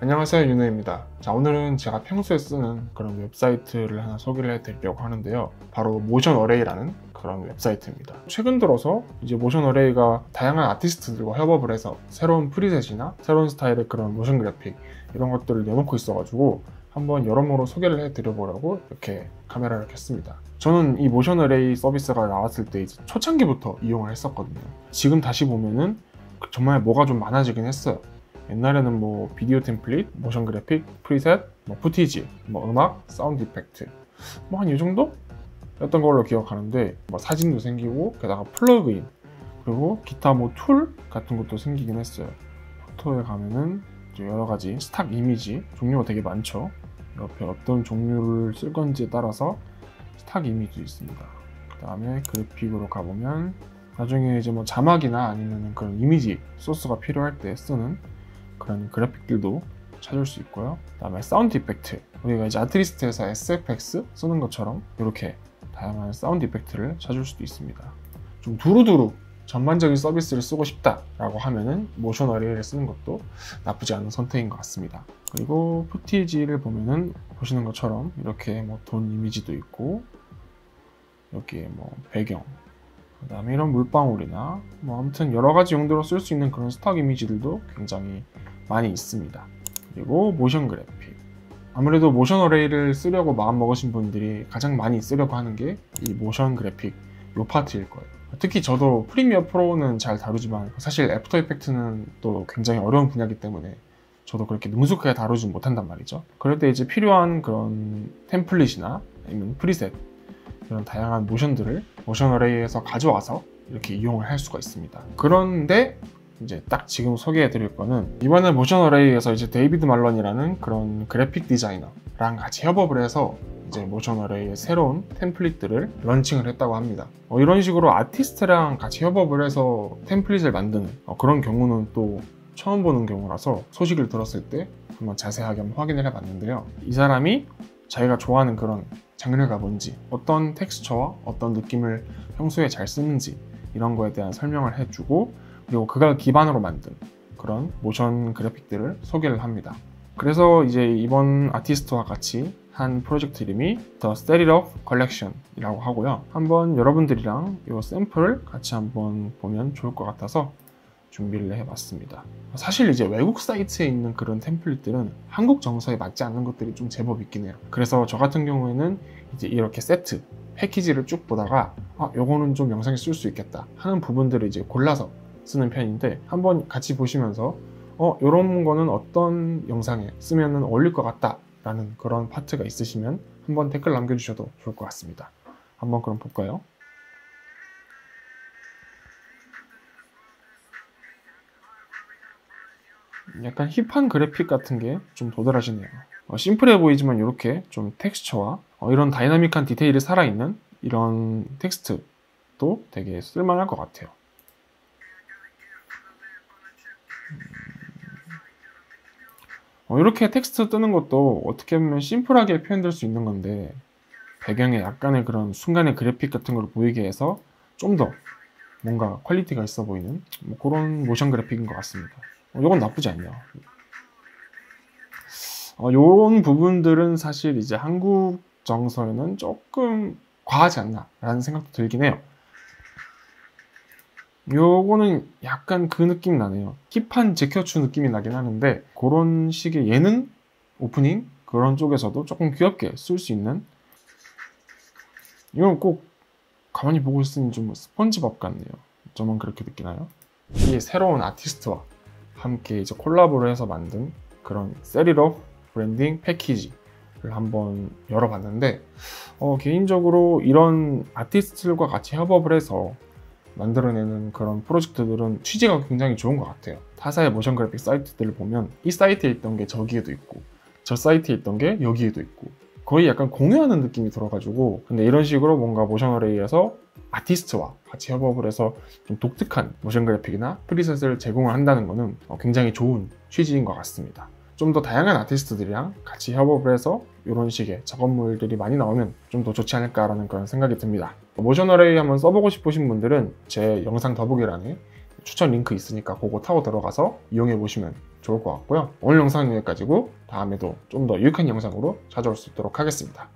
안녕하세요 윤우입니다. 자 오늘은 제가 평소에 쓰는 그런 웹사이트를 하나 소개를 해드리려고 하는데요. 바로 Motion Array라는 그런 웹사이트입니다. 최근 들어서 이제 Motion Array가 다양한 아티스트들과 협업을 해서 새로운 preset이나 새로운 스타일의 그런 motion graphic 이런 것들을 내놓고 있어가지고 한번 여러모로 소개를 해드려보려고 이렇게 카메라를 켰습니다. 저는 이 Motion Array 서비스가 나왔을 때 초창기부터 이용을 했었거든요. 지금 다시 보면은 정말 뭐가 좀 많아지긴 했어요 옛날에는 뭐 비디오 template, motion graphic, preset, 뭐 footage, 뭐 음악, sound effect. 뭐 한 이 정도? 였던 걸로 기억하는데 뭐 사진도 생기고 게다가 플러그인 그리고 기타 뭐 tool 같은 것도 생기긴 했어요. photo에 가면은 여러 가지 stock 이미지 종류가 되게 많죠. 옆에 어떤 종류를 쓸 건지에 따라서 stock 이미지 있습니다. 그 다음에 그래픽으로 가보면 나중에 이제 뭐 자막이나 아니면 그런 이미지 소스가 필요할 때 쓰는 그런 그래픽들도 찾을 수 있고요. 그 다음에 sound effect 우리가 이제 Artlist에서 SFX 쓰는 것처럼 이렇게 다양한 sound effect를 찾을 수도 있습니다. 좀 두루두루 전반적인 서비스를 쓰고 싶다라고 하면은 Motion Array를 쓰는 것도 나쁘지 않은 선택인 것 같습니다. 그리고 footage를 보면은 보시는 것처럼 이렇게 뭐 돈 이미지도 있고 여기에 뭐 배경 그 다음에 이런 물방울이나 뭐 아무튼 여러 가지 용도로 쓸 수 있는 그런 stock 이미지들도 굉장히 많이 있습니다. 그리고 motion graphic. 아무래도 Motion Array를 쓰려고 마음 먹으신 분들이 가장 많이 쓰려고 하는 게 이 motion graphic 요 파트일 거예요. 특히 저도 Premiere Pro는 잘 다루지만 사실 After Effects는 또 굉장히 어려운 분야이기 때문에 저도 그렇게 능숙하게 다루지 못한단 말이죠. 그럴 때 이제 필요한 그런 template이나 아니면 preset 이런 다양한 모션들을 Motion Array에서 가져와서 이렇게 이용을 할 수가 있습니다. 그런데 이제 딱 지금 소개해 드릴 거는 이번에 Motion Array에서 이제 David Milan이라는 그런 그래픽 디자이너랑 같이 협업을 해서 이제 Motion Array의 새로운 template들을 launching을 했다고 합니다. 어, 이런 식으로 아티스트랑 같이 협업을 해서 template을 만드는 어, 그런 경우는 또 처음 보는 경우라서 소식을 들었을 때 한번 자세하게 한번 확인을 해봤는데요. 이 사람이 자기가 좋아하는 그런 장르가 뭔지, 어떤 텍스처와 어떤 느낌을 평소에 잘 쓰는지 이런 거에 대한 설명을 해주고 그리고 그걸 기반으로 만든 그런 모션 그래픽들을 소개를 합니다. 그래서 이제 이번 아티스트와 같이 한 프로젝트 이름이 The Set It Off Collection 이라고 하고요. 한번 여러분들이랑 이 샘플을 같이 한번 보면 좋을 것 같아서 준비를 해봤습니다. 사실 이제 외국 사이트에 있는 그런 템플릿들은 한국 정서에 맞지 않는 것들이 좀 제법 있긴 해요. 그래서 저 같은 경우에는 이제 이렇게 세트, 패키지를 쭉 보다가 아, 요거는 좀 영상에 쓸 수 있겠다 하는 부분들을 이제 골라서 쓰는 편인데 한번 같이 보시면서 어 이런 거는 어떤 영상에 쓰면 어울릴 것 같다 라는 그런 파트가 있으시면 한번 댓글 남겨주셔도 좋을 것 같습니다. 한번 그럼 볼까요? 약간 hip한 그래픽 같은 게 좀 도드라지네요. 어, 심플해 보이지만 이렇게 좀 텍스처와 어, 이런 dynamic한 디테일이 살아있는 이런 텍스트도 되게 쓸만할 것 같아요. 어, 이렇게 텍스트 뜨는 것도 어떻게 보면 심플하게 표현될 수 있는 건데 배경에 약간의 그런 순간의 그래픽 같은 걸 보이게 해서 좀 더 뭔가 quality가 있어 보이는 뭐 그런 motion graphic인 것 같습니다. 어, 이건 나쁘지 않네요. 어, 이런 부분들은 사실 이제 한국 정서에는 조금 과하지 않나 라는 생각도 들긴 해요. 요거는 약간 그 느낌 나네요. hip한 제켜추 느낌이 나긴 하는데 그런 식의 예능 오프닝 그런 쪽에서도 조금 귀엽게 쓸 수 있는 이건 꼭 가만히 보고 있으니 좀 스펀지밥 같네요. 저만 그렇게 느끼나요? 이 새로운 아티스트와 함께 이제 콜라보를 해서 만든 그런 셀리럽 브랜딩 패키지를 한번 열어봤는데 어, 개인적으로 이런 아티스트들과 같이 협업을 해서 만들어내는 그런 프로젝트들은 취지가 굉장히 좋은 것 같아요. 타사의 motion graphic 사이트들을 보면 이 사이트에 있던 게 저기에도 있고 저 사이트에 있던 게 여기에도 있고 거의 약간 공유하는 느낌이 들어가지고 근데 이런 식으로 뭔가 Motion Array에서 아티스트와 같이 협업을 해서 좀 독특한 motion graphic이나 preset을 제공을 한다는 것은 어, 굉장히 좋은 취지인 것 같습니다. 좀 더 다양한 아티스트들이랑 같이 협업을 해서 이런 식의 작업물들이 많이 나오면 좀 더 좋지 않을까라는 그런 생각이 듭니다. Motion Array 한번 써보고 싶으신 분들은 제 영상 더보기란에 추천 링크 있으니까 그거 타고 들어가서 이용해 보시면 좋을 것 같고요. 오늘 영상은 여기까지고 다음에도 좀 더 유익한 영상으로 찾아올 수 있도록 하겠습니다.